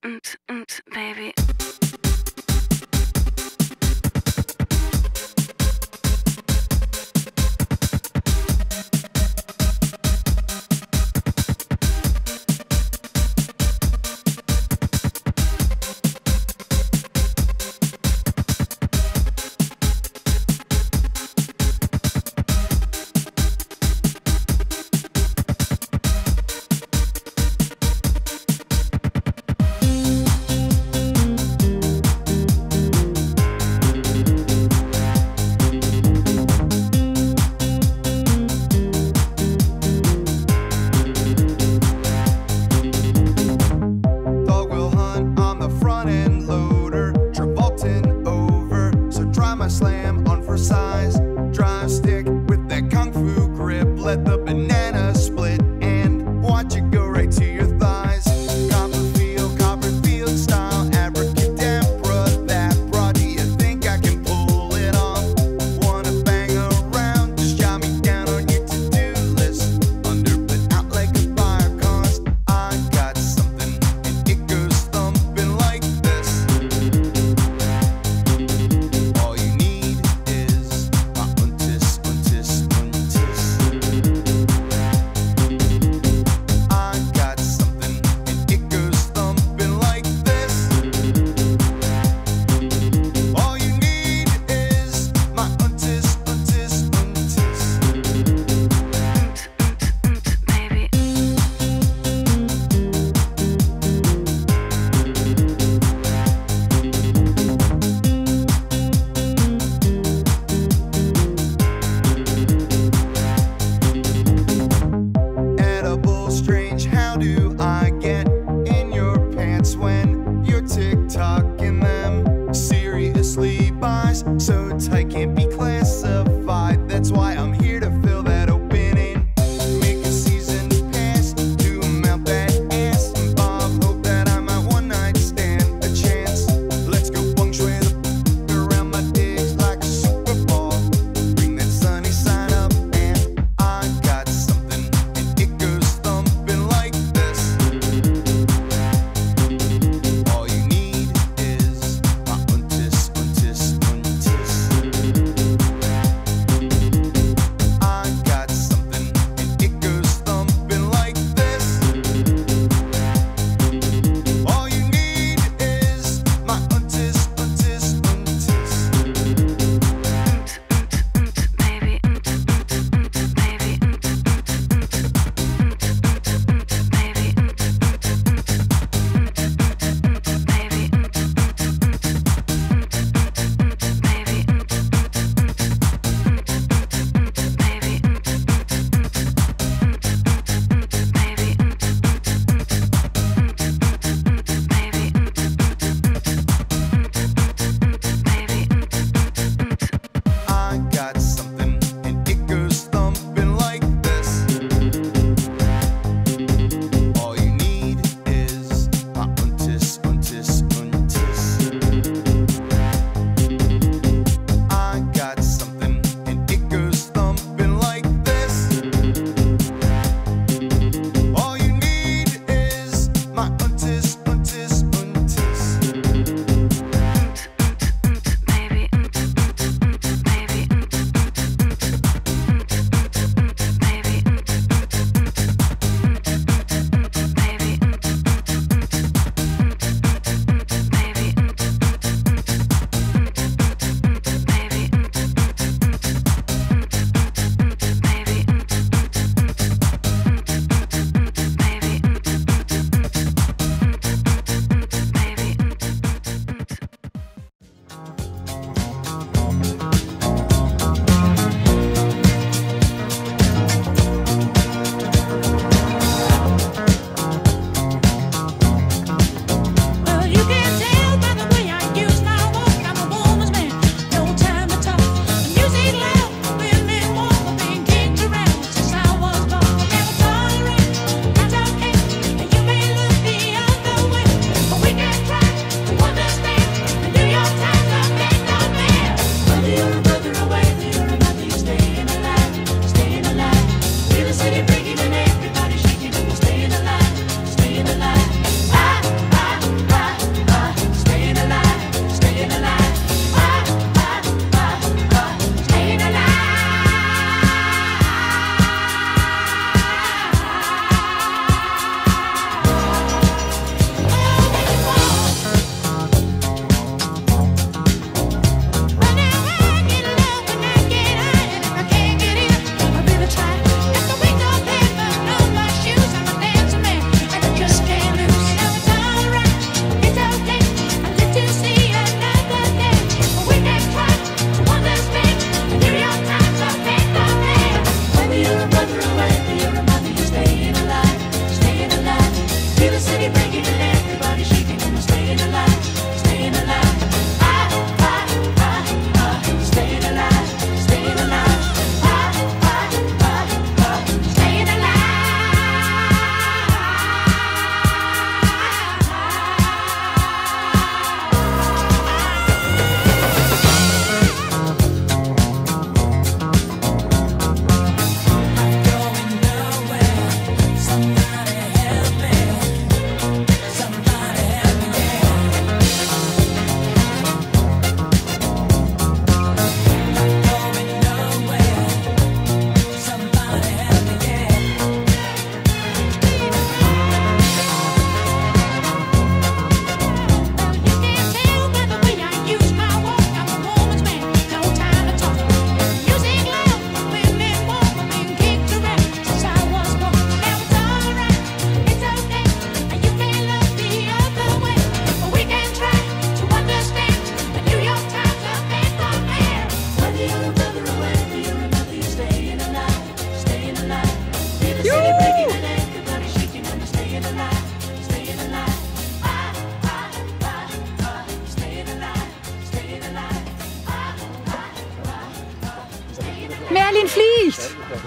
unt, unt, baby. Let the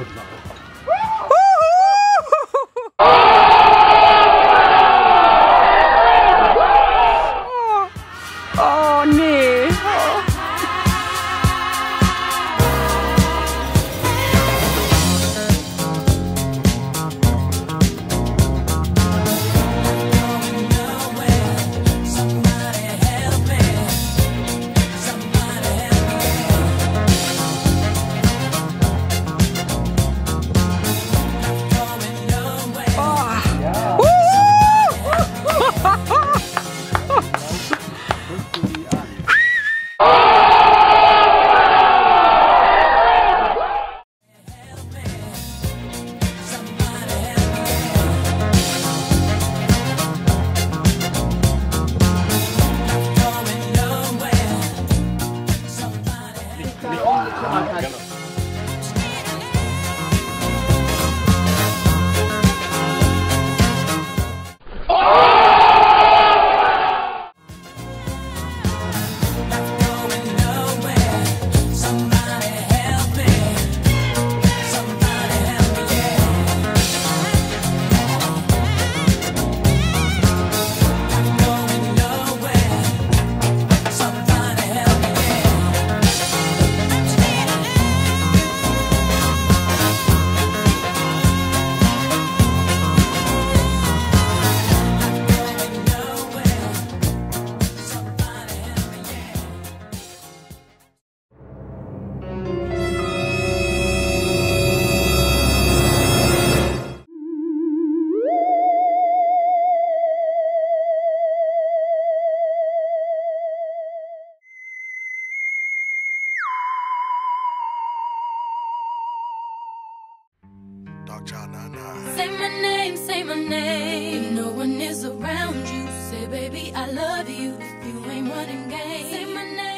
fliegt. Oh, Nah. Say my name, say my name. If no one is around you, say, baby, I love you. If you ain't running game, say my name.